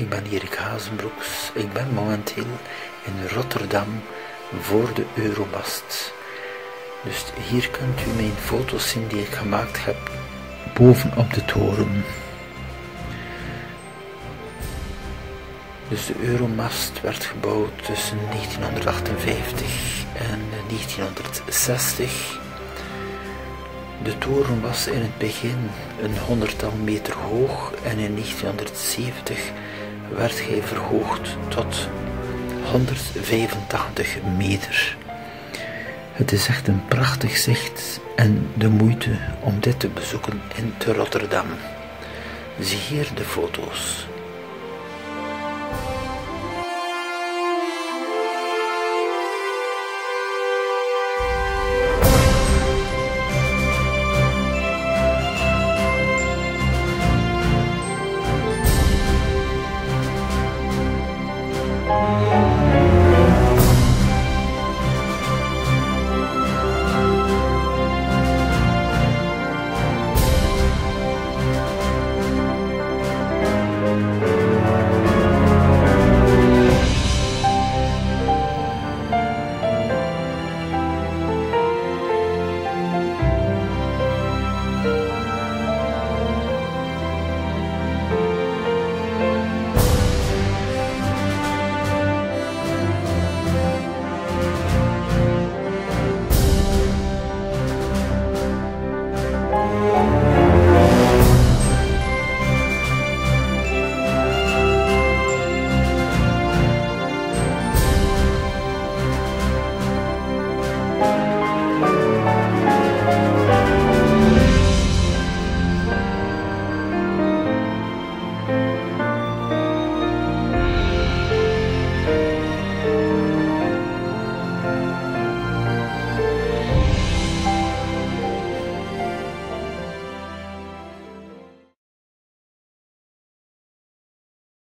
ik ben Erik Hazenbroeks. Ik ben momenteel in Rotterdam voor de Euromast. Dus hier kunt u mijn foto's zien die ik gemaakt heb bovenop de toren. Dus de Euromast werd gebouwd tussen 1958 en 1960. De toren was in het begin een honderdtal meter hoog en in 1970 werd hij verhoogd tot 185 meter. Het is echt een prachtig zicht en de moeite om dit te bezoeken in te Rotterdam. Zie hier de foto's.